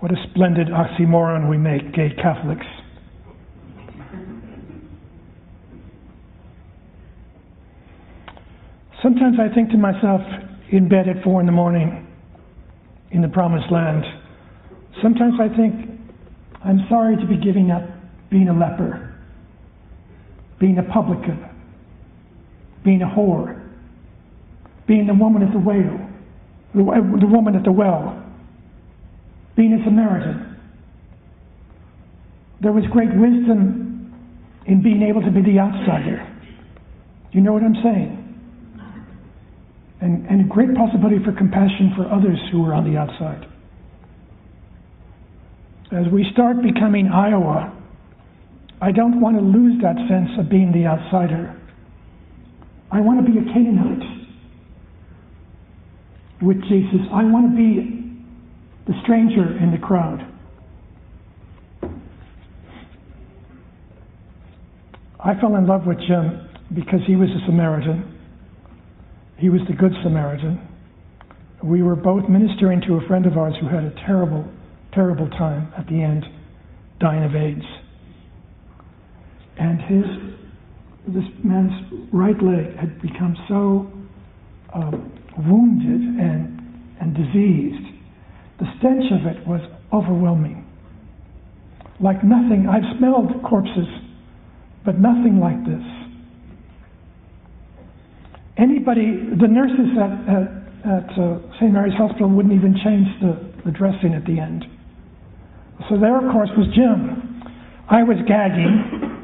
What a splendid oxymoron we make, gay Catholics. Sometimes I think to myself in bed at four in the morning in the promised land, sometimes I think, I'm sorry to be giving up being a leper, being a publican, being a whore, being the woman at the well, the, the woman at the well, being a Samaritan. There was great wisdom in being able to be the outsider. You know what I'm saying? And, and a great possibility for compassion for others who are on the outside. As we start becoming Iowa, I don't want to lose that sense of being the outsider. I want to be a Canaanite with Jesus. I want to be the stranger in the crowd. I fell in love with Jim because he was a Samaritan. He was the Good Samaritan. We were both ministering to a friend of ours who had a terrible, terrible time at the end, dying of AIDS. And his, this man's right leg had become so uh, wounded and, and diseased. The stench of it was overwhelming. Like nothing, I've smelled corpses, but nothing like this anybody, the nurses at, at, at uh, St. Mary's Hospital wouldn't even change the, the dressing at the end. So there, of course, was Jim. I was gagging,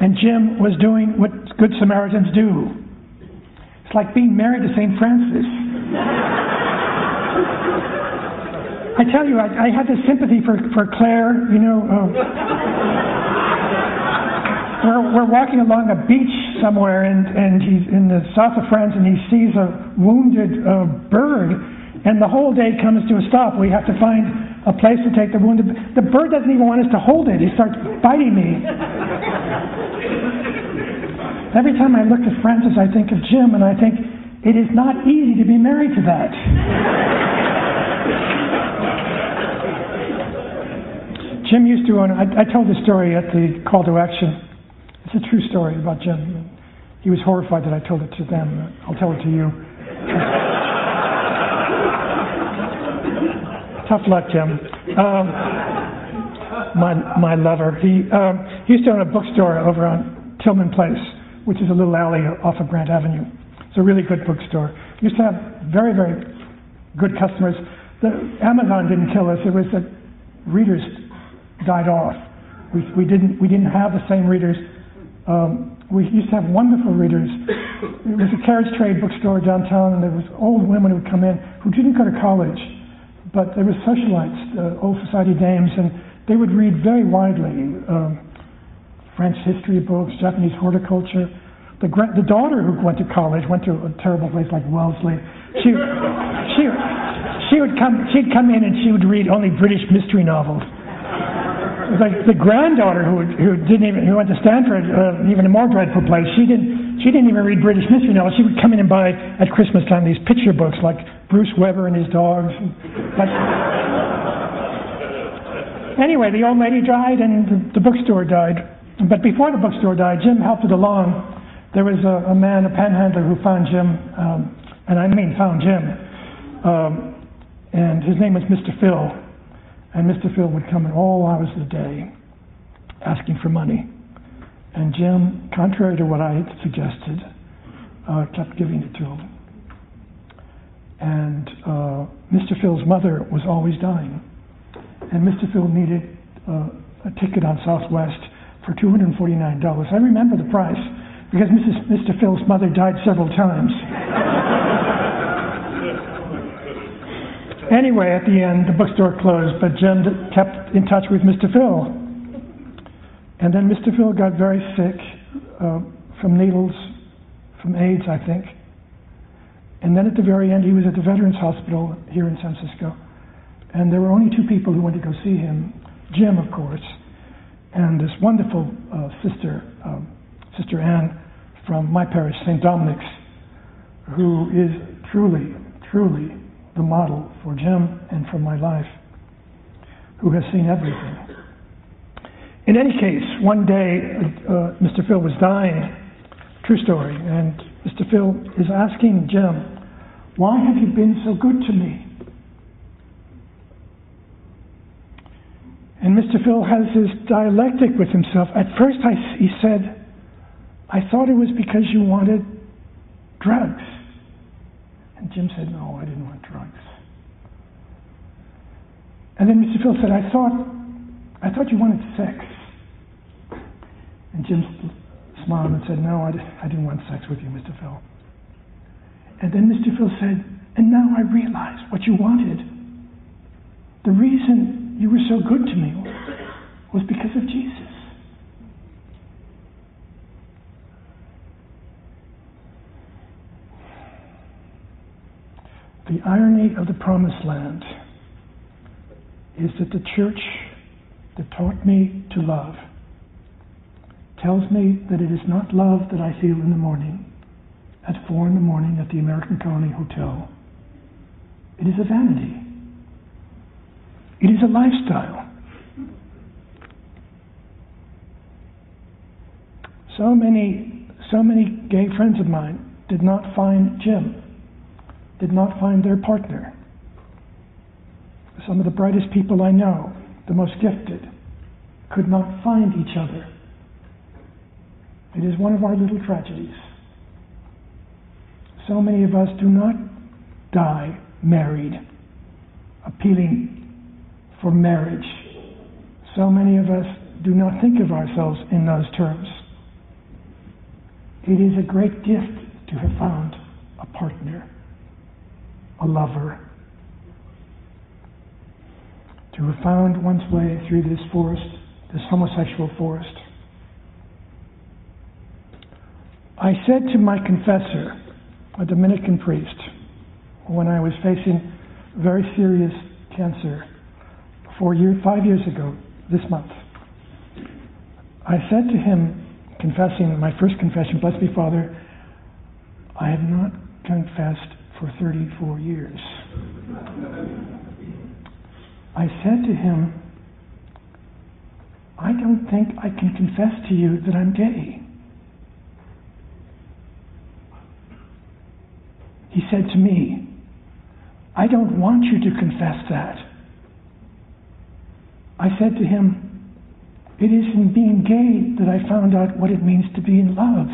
and Jim was doing what Good Samaritans do. It's like being married to St. Francis. I tell you, I, I had this sympathy for, for Clare, you know. Uh, we're, we're walking along a beach somewhere, and, and he's in the south of France, and he sees a wounded uh, bird, and the whole day comes to a stop. We have to find a place to take the wounded. The bird doesn't even want us to hold it. He starts biting me. Every time I look at Francis, I think of Jim, and I think it is not easy to be married to that. Jim used to own, I, I told the story at the call to action. It's a true story about Jim. He was horrified that I told it to them. I'll tell it to you. Tough luck, Jim. Um, my my lover. He um, he used to own a bookstore over on Tillman Place, which is a little alley off of Grant Avenue. It's a really good bookstore. Used to have very very good customers. The Amazon didn't kill us. It was that readers died off. We, we didn't we didn't have the same readers um, we used to have wonderful readers. It was a carriage trade bookstore downtown, and there was old women who would come in who didn't go to college, but they were socialites, uh, old society dames, and they would read very widely um, French history books, Japanese horticulture. The, the daughter who went to college went to a terrible place like Wellesley. She, she, she would come. She'd come in and she would read only British mystery novels like the granddaughter who who didn't even who went to Stanford, uh, even a more dreadful place. She didn't she didn't even read British mystery novels. She would come in and buy at Christmas time these picture books like Bruce Weber and his dogs. But anyway, the old lady died and the, the bookstore died. But before the bookstore died, Jim helped it along. There was a, a man, a panhandler, who found Jim, um, and I mean found Jim, um, and his name was Mr. Phil and Mr. Phil would come at all hours of the day asking for money. And Jim, contrary to what I had suggested, uh, kept giving it to him. And uh, Mr. Phil's mother was always dying. And Mr. Phil needed uh, a ticket on Southwest for $249. I remember the price because Mrs. Mr. Phil's mother died several times. Anyway, at the end, the bookstore closed, but Jim kept in touch with Mr. Phil. And then Mr. Phil got very sick uh, from needles, from AIDS, I think. And then at the very end, he was at the Veterans Hospital here in San Francisco. And there were only two people who went to go see him Jim, of course, and this wonderful uh, sister, um, Sister Anne from my parish, St. Dominic's, who is truly, truly the model for Jim and for my life, who has seen everything. In any case, one day, uh, Mr. Phil was dying, true story, and Mr. Phil is asking Jim, Why have you been so good to me? And Mr. Phil has this dialectic with himself. At first, I, he said, I thought it was because you wanted drugs. And Jim said, No, I didn't want drugs. And then Mr. Phil said, I thought, I thought you wanted sex. And Jim smiled and said, No, I, I didn't want sex with you, Mr. Phil. And then Mr. Phil said, And now I realize what you wanted. The reason you were so good to me was because of Jesus. The irony of the promised land is that the church that taught me to love tells me that it is not love that I feel in the morning at four in the morning at the American Colony Hotel. It is a vanity. It is a lifestyle. So many, so many gay friends of mine did not find Jim, did not find their partner. Some of the brightest people I know, the most gifted, could not find each other. It is one of our little tragedies. So many of us do not die married, appealing for marriage. So many of us do not think of ourselves in those terms. It is a great gift to have found a partner, a lover, to have found one's way through this forest, this homosexual forest. I said to my confessor, a Dominican priest, when I was facing very serious cancer, four years, five years ago, this month, I said to him, confessing my first confession, blessed be Father, I have not confessed for 34 years. I said to him, I don't think I can confess to you that I'm gay. He said to me, I don't want you to confess that. I said to him, It is in being gay that I found out what it means to be in love.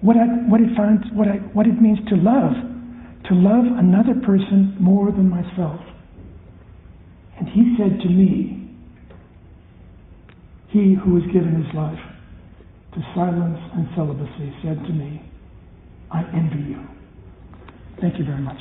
What, I, what, it, what, I, what it means to love. To love another person more than myself. And he said to me, He who has given his life to silence and celibacy said to me, I envy you. Thank you very much.